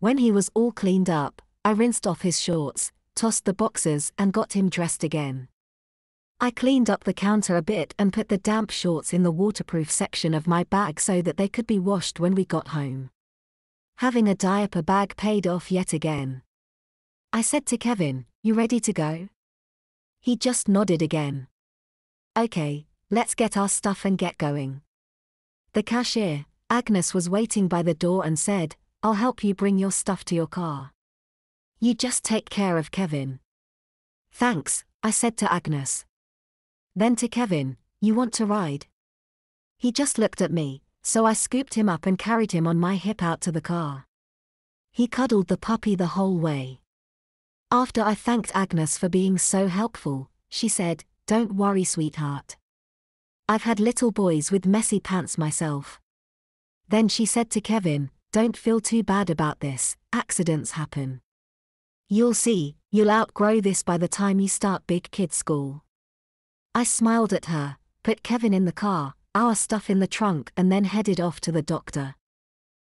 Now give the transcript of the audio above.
When he was all cleaned up, I rinsed off his shorts, tossed the boxes, and got him dressed again. I cleaned up the counter a bit and put the damp shorts in the waterproof section of my bag so that they could be washed when we got home. Having a diaper bag paid off yet again. I said to Kevin, You ready to go? He just nodded again. Okay, let's get our stuff and get going. The cashier, Agnes, was waiting by the door and said, I'll help you bring your stuff to your car. You just take care of Kevin. Thanks, I said to Agnes. Then to Kevin, You want to ride? He just looked at me, so I scooped him up and carried him on my hip out to the car. He cuddled the puppy the whole way. After I thanked Agnes for being so helpful, she said, Don't worry, sweetheart. I've had little boys with messy pants myself. Then she said to Kevin, Don't feel too bad about this, accidents happen. You'll see, you'll outgrow this by the time you start big kid school. I smiled at her, put Kevin in the car, our stuff in the trunk, and then headed off to the doctor.